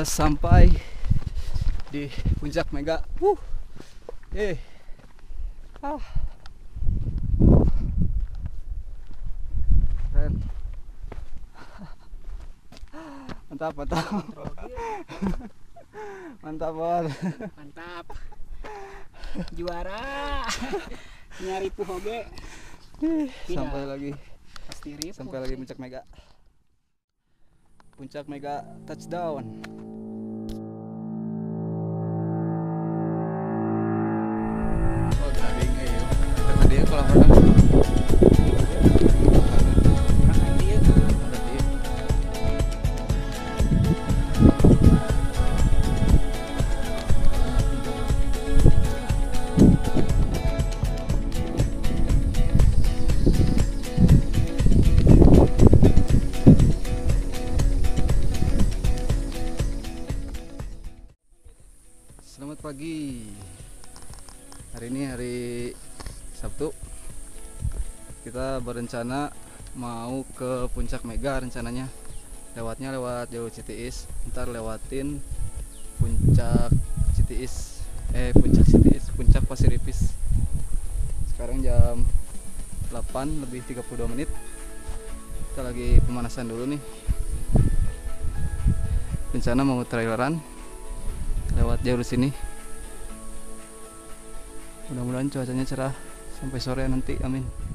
kita sampai di puncak Mega. Wuh. Eh. Ah. Uh. Keren. Mantap, mantap. mantap banget. Mantap. Juara. Nyari puhoge. Sampai lagi, Pasti sampai lagi puncak Mega. Puncak Mega touchdown. Oh, tadi enggak ya. Pagi. Hari ini hari Sabtu. Kita berencana mau ke Puncak Mega rencananya. Lewatnya lewat Jauh Citiis, ntar lewatin Puncak Citiis. Eh, Puncak Citiis, Puncak Pasiripis. Sekarang jam 8 lebih 32 menit. Kita lagi pemanasan dulu nih. Rencana mau traileran lewat jalur sini mudah-mudahan cuacanya cerah. Sampai sore nanti amin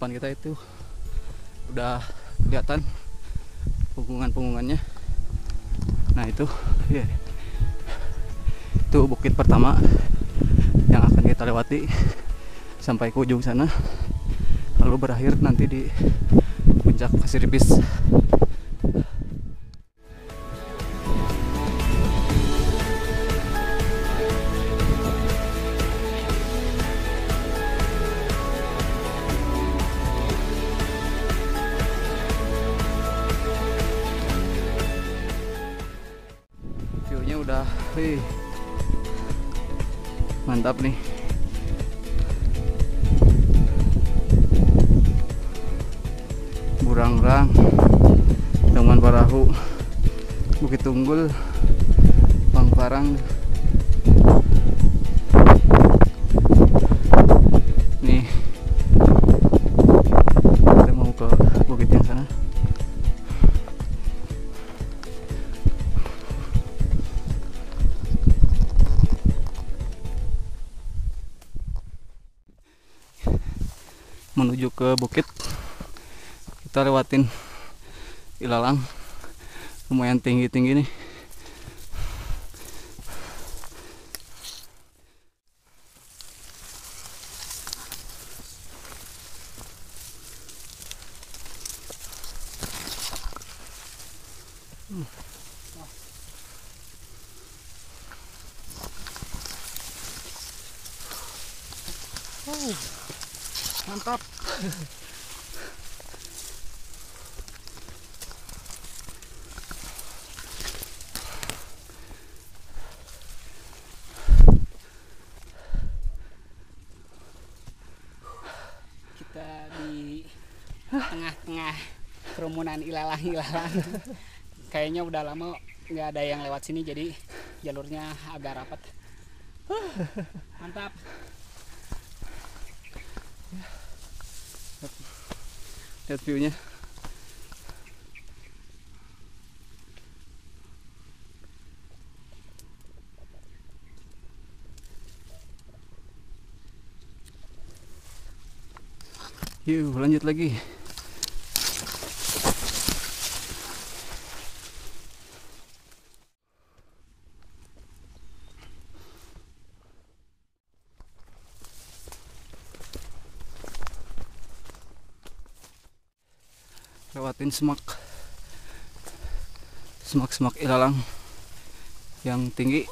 depan kita itu udah kelihatan punggungan-punggungannya. Nah itu ya itu bukit pertama yang akan kita lewati sampai ke ujung sana lalu berakhir nanti di puncak Pasiripis view-nya mantap nih. Burangrang Taman Parahu Bukit Tunggul Pangparang lumayan tinggi-tinggi nih Mantap. Kita di tengah-tengah Kayaknya udah lama nggak ada yang lewat sini jadi jalurnya agak rapat. Mantap. lihat viewnya yuk lanjut lagi lewatin semak semak-semak ilalang yang tinggi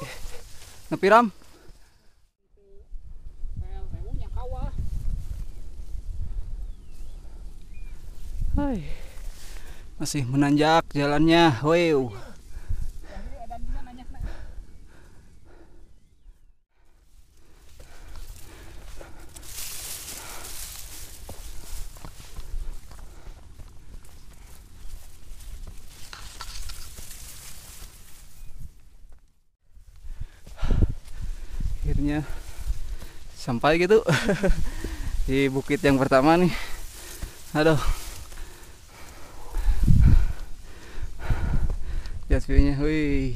kawah. Hai. masih menanjak jalannya wow sampai gitu di bukit yang pertama nih aduh lihat viewnya wih.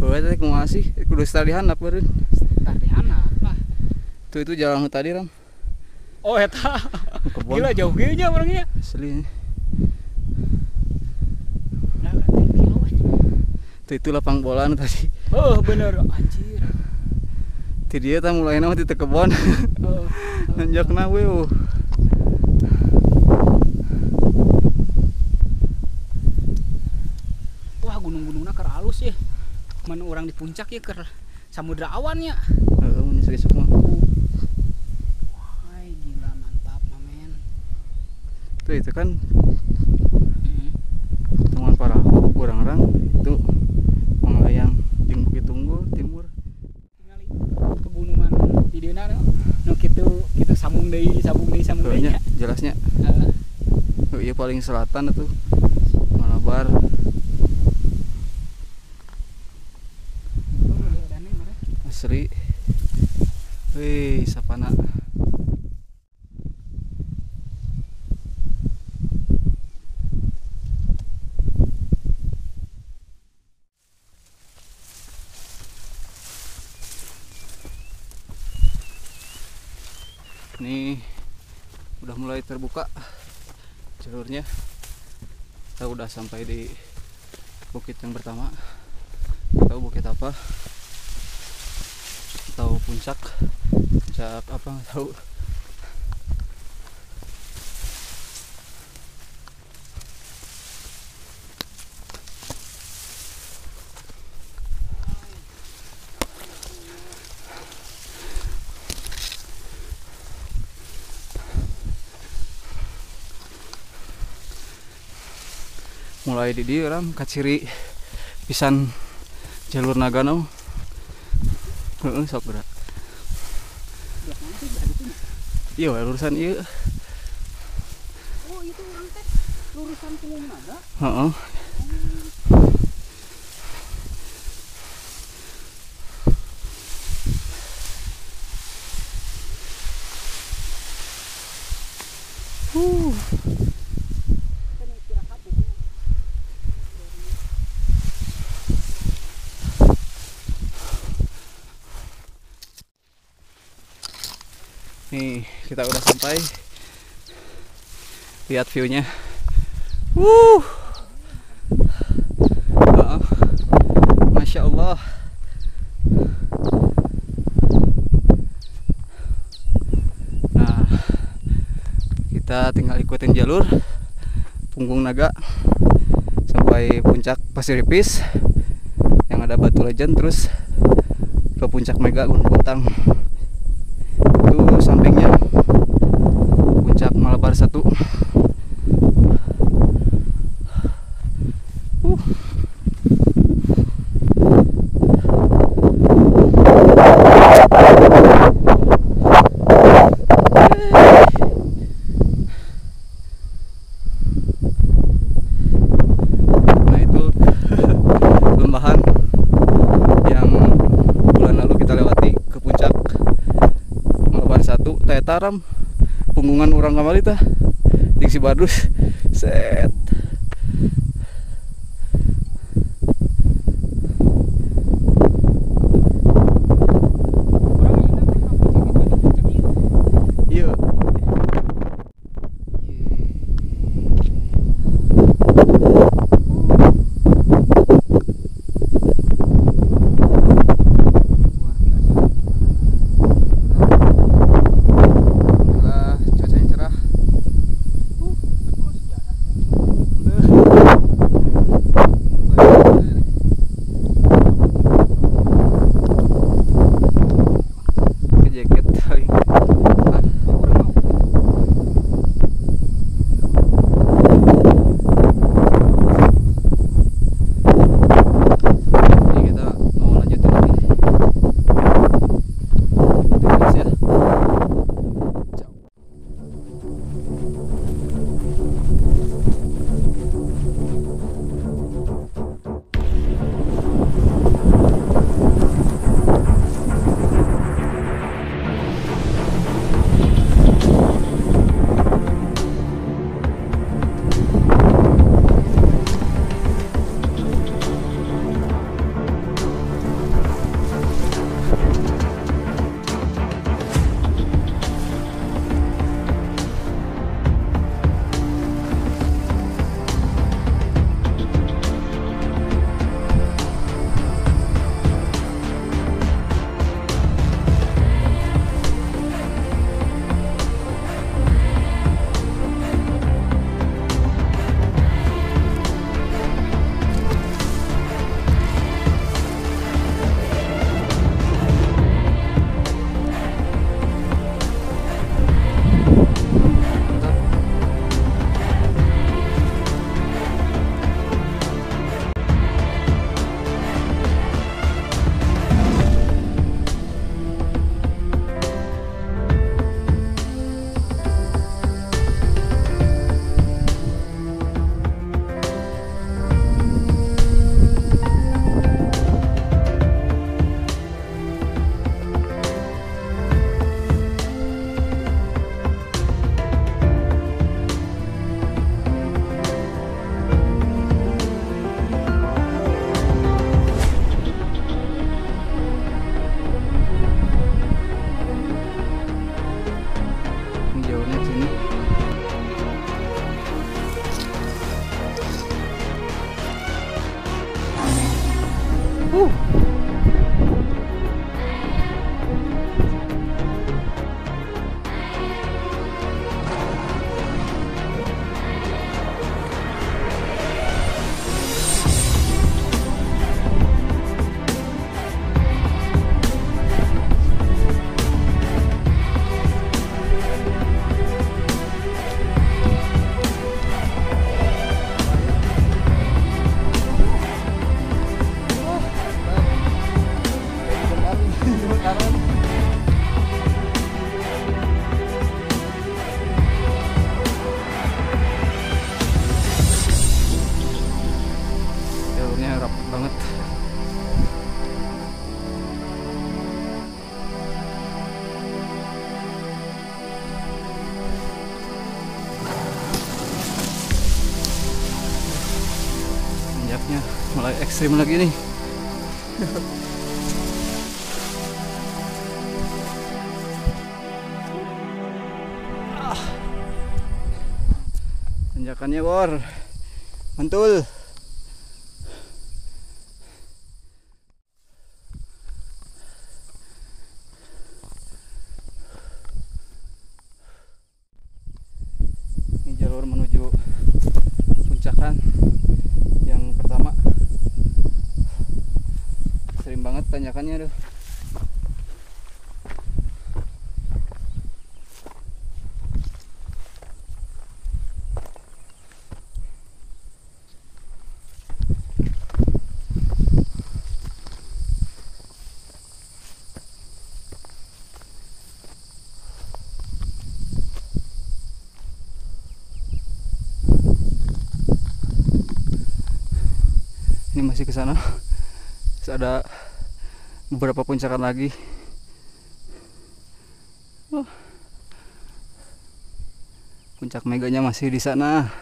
Bawa tadi mau ngasih kudu beureun. Tadi anak lah. Tuh itu jalan tadi ram Oh eta. kebon Gila jauh geunya orangnya. asli tuh itu lapang bola nu tadi Oh bener anjir. ti dia tah mulai nama di kebon Oh. nanjakna we uh. Wah gunung-gunungnya ker halus ya. Mana orang di puncak ya ker samudra awannya. Heeh mun geus mah Wah gila mantap mamen. Tuh itu kan Hmm. teman parahu orang-orang itu Manglayang jeung Bukit Tunggul timur Tingali pegunungan di dina no kitu kitu sambung deui sambung deui sambung deui. Kayaknya jelasnya oh, iya paling selatan itu Malabar Oh, lihat dana mana? asli Wih, sapana Ini udah mulai terbuka jalurnya. Kita udah sampai di bukit yang pertama. Tahu bukit apa? Tahu puncak? Puncak apa? Nggak Tahu. Mulai di dieu ram kaciri pisan jalur Nagano heeh sok berat. Iya lurusan ieu Oh itu teh lurusan punggung naga. heeh nih kita udah sampai. Lihat viewnya. Wuh. Ah, Masya Allah. Nah kita tinggal ikutin jalur punggung naga sampai puncak pasir ipis. Yang ada batu legend terus ke puncak mega gunung puntang itu sampingnya puncak malabar satu Uh. Nah itu lembahan yang bulan lalu kita lewati ke puncak Malabar satu Taetaram punggungan orang kamali tah. Diksi Badus set mulai ekstrim lagi nih. Tanjakannya bor. Mantul. Masih ke sana. Ada beberapa puncakan lagi. Puncak meganya masih di sana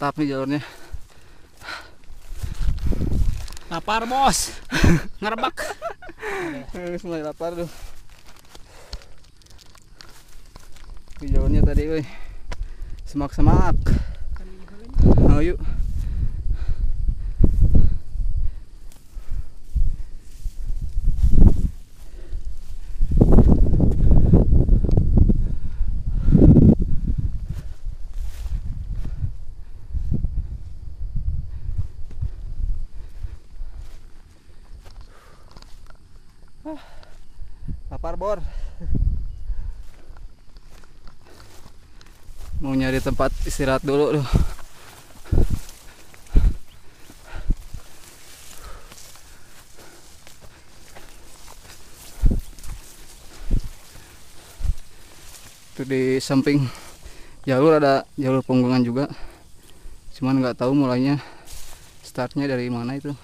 mantap nih jalurnya lapar bos ngerebak Eh, mulai lapar tuh. Di jalurnya tadi, woi. Semak-semak. Oh, yuk. Lapar bor. Mau nyari tempat istirahat dulu tuh. Itu di samping jalur ada jalur punggungan juga. Cuman nggak tahu mulainya startnya dari mana itu.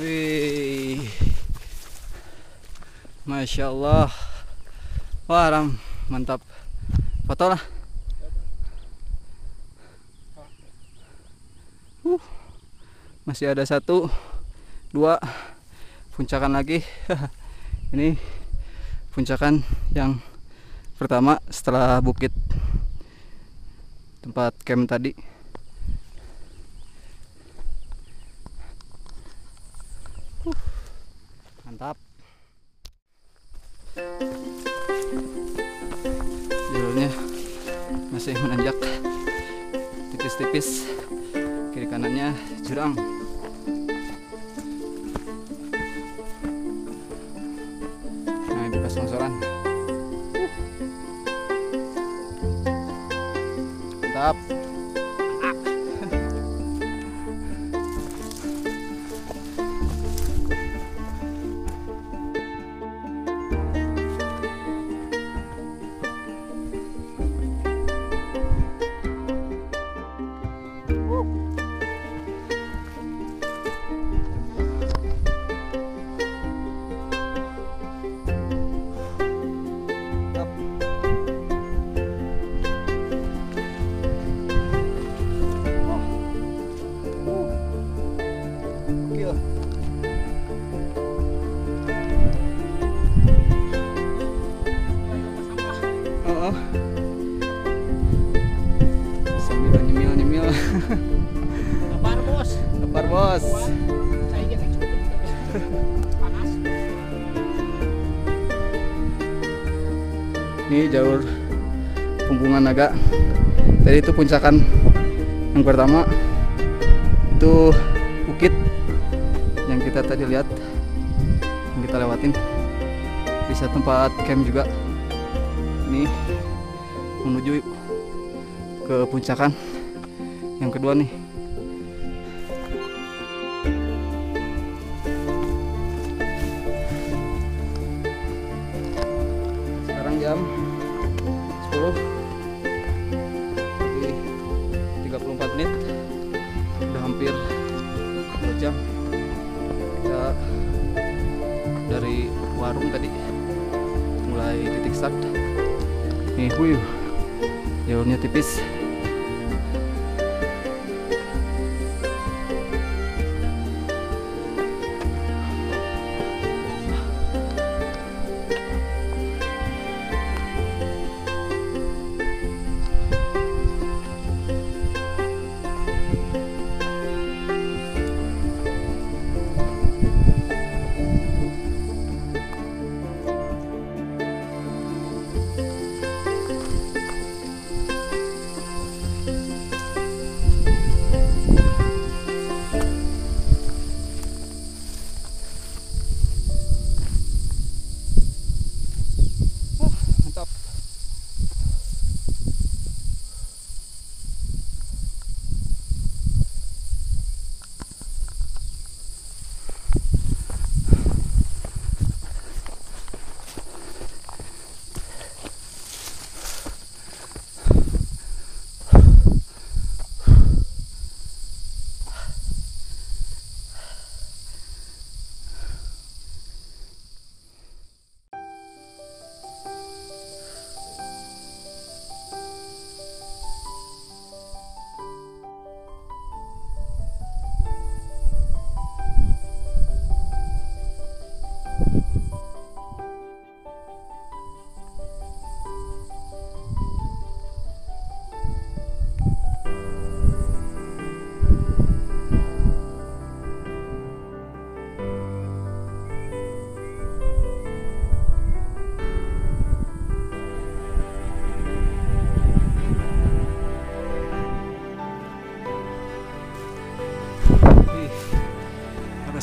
Wih. Masya Allah. Wah, Ram, mantap. Foto lah. Uh, masih ada satu, dua, puncakan lagi. Ini puncakan yang pertama setelah bukit tempat camp tadi. Masih menanjak. Tipis-tipis. Kiri kanannya jurang. Nah pas longsoran. Mantap mantap Ini jalur punggungan naga. Tadi itu puncakan yang pertama itu bukit yang kita tadi lihat yang kita lewatin. Bisa tempat camp juga. Ini menuju ke puncakan. Yang kedua nih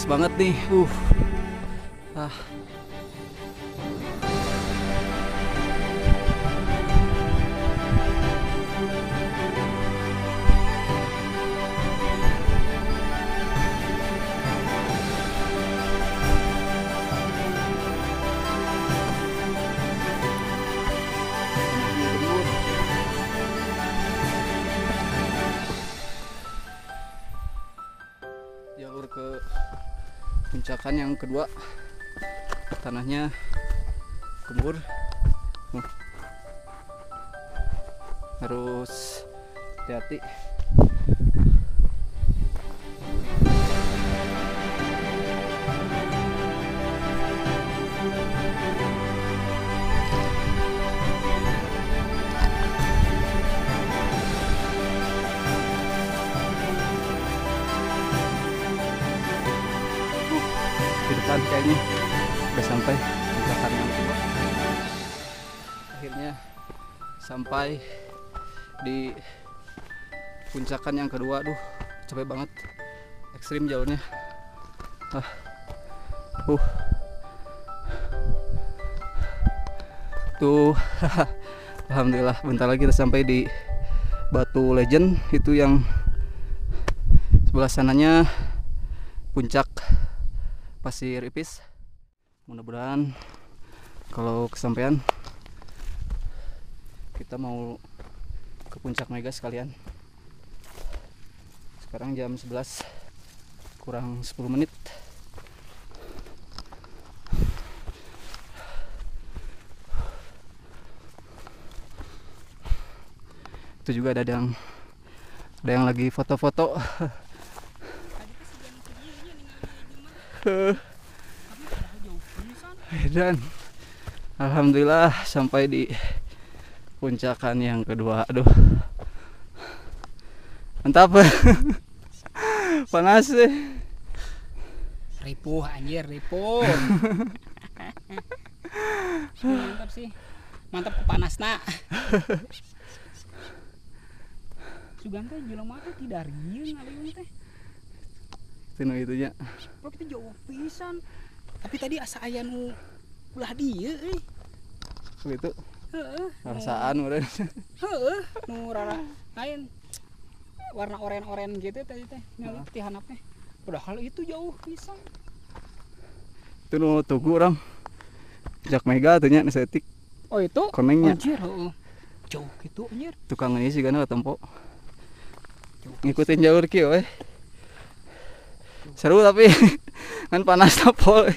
banget nih. Uh. Ah kedua. Tanahnya gembur. Harus hati-hati di depan kayaknya udah sampai yang kedua. Akhirnya sampai di puncakan yang kedua. Aduh capek banget. Ekstrim jalurnya ah. Uh. Tuh. Alhamdulillah bentar lagi kita sampai di batu legend. Itu yang sebelah sananya puncak pasir ipis. Mudah-mudahan kalau kesampaian kita mau ke puncak mega sekalian. Sekarang jam 11 kurang 10 menit. Itu juga ada yang ada yang lagi foto-foto dan alhamdulillah sampai di puncakan yang kedua. Aduh. Mantap. Panas deh. Ripuh anjir ripuh. Mantap sih. Mantap panas nak. Sugan teh jelema teh tidak ngaliung teh itu itunya Bro kita jauh pisan? Tapi tadi asa aya nu ulah dieu euy begitu heeh. Perasaan udah heeh. Nu rara lain. Warna oren-oren gitu tadi teh ngali ti handap teh padahal itu jauh pisan. Itu nu tugu orang jak mega tuh nya nu setik oh itu? Konengnya anjir heeh. Jauh gitu anjir. Tukang ini sih kan tempo. Jauh ngikutin jalur kieu we seru tapi kan panas tapol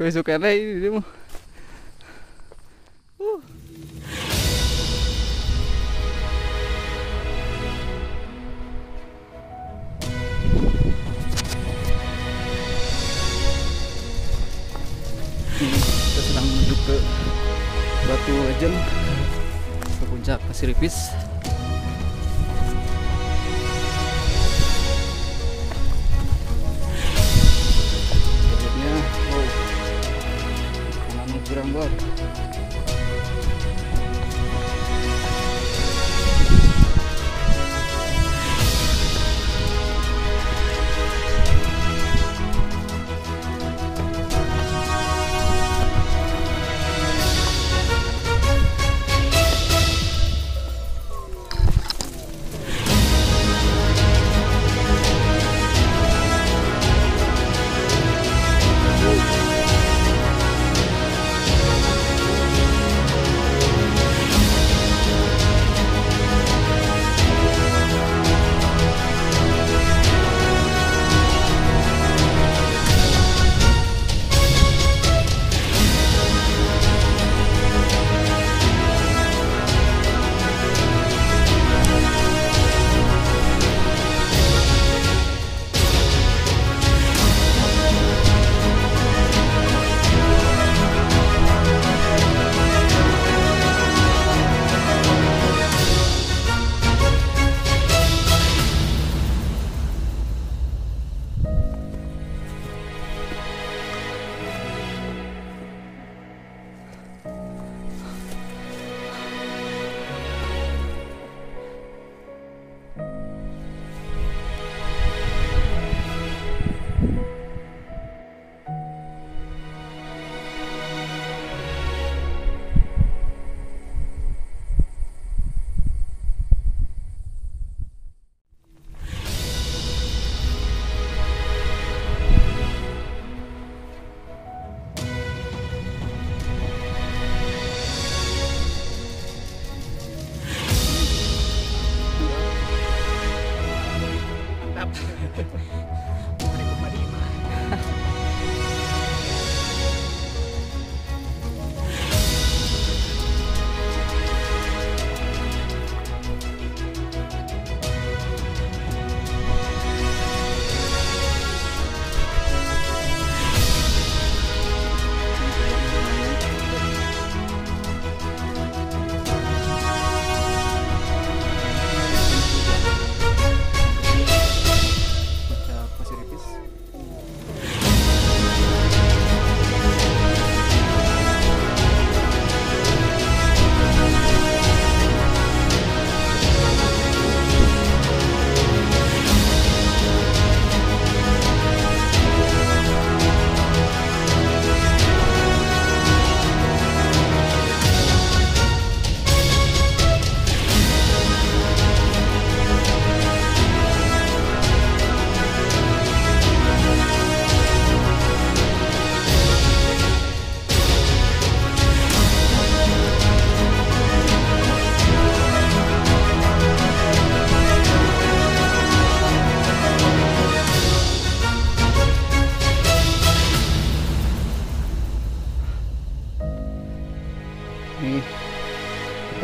besok kene ini mau uh. kita sedang menuju ke Batu Legend ke puncak Pasir Ripis kanan kurang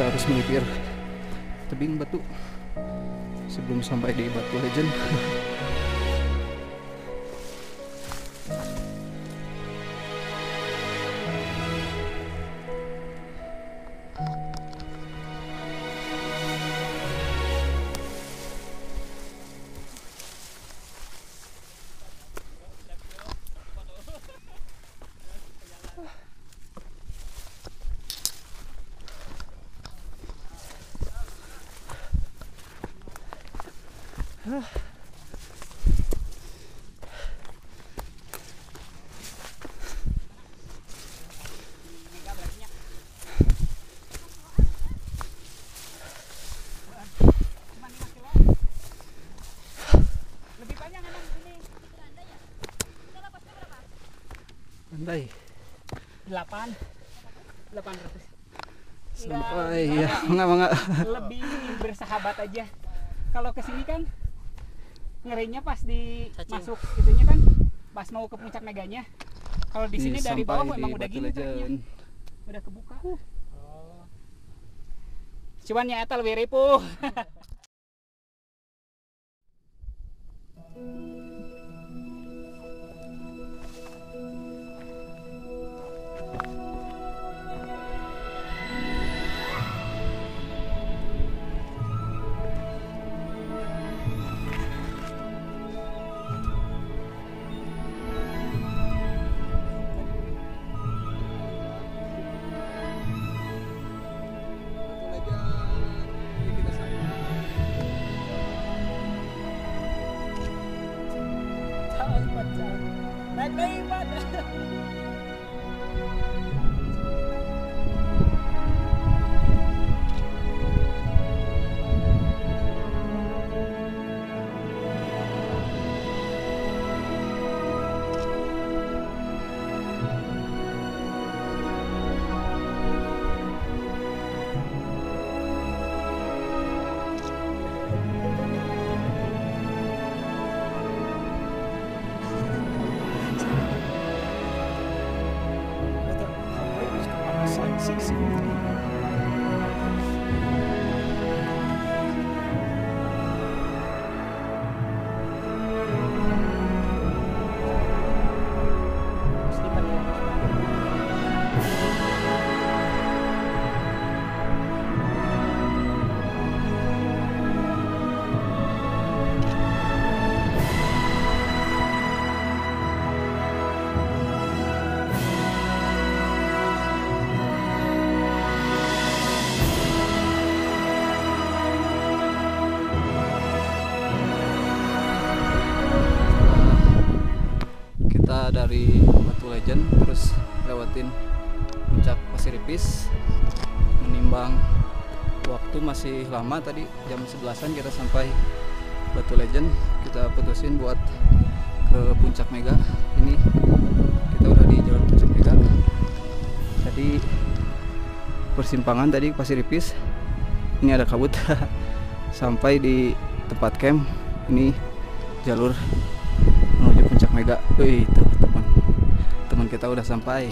harus melipir. Tebing batu. Sebelum sampai di batu legend 8 800. sampai ya enggak enggak lebih bersahabat aja. Kalau ke sini kan ngerinya pas di masuk itunya kan pas mau ke puncak meganya. Kalau di sini Nih, dari bawah memang udah gini. Legend. udah kebuka. Cuman ya eta lebih ripuh. kita Legend terus lewatin puncak Pasir Ipis. Menimbang waktu masih lama tadi jam 11an kita sampai Batu Legend. Kita putusin buat ke puncak Mega. Ini kita udah di jalur puncak Mega. Tadi persimpangan tadi Pasir Ipis. Ini ada kabut. Sampai di tempat camp. Ini jalur menuju puncak Mega. Wih, itu teman kita udah sampai.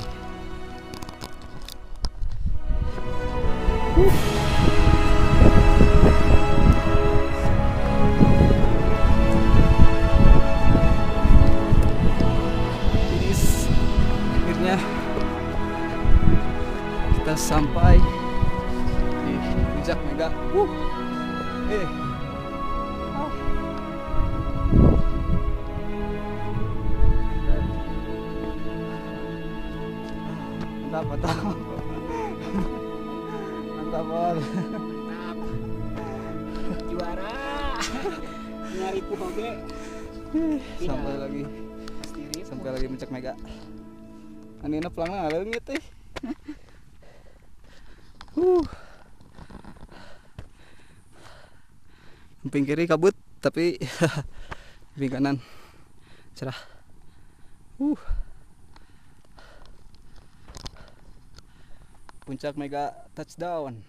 Kita sampai di puncak Mega. Wuh. Eh. mantap mantap mantap Bol. Mantap. Juara. Nyari puhoge. sampai lagi. Sampai lagi puncak mega. Anina pelang ada teh. Uh samping kiri kabut tapi samping kanan. Cerah uh puncak mega touchdown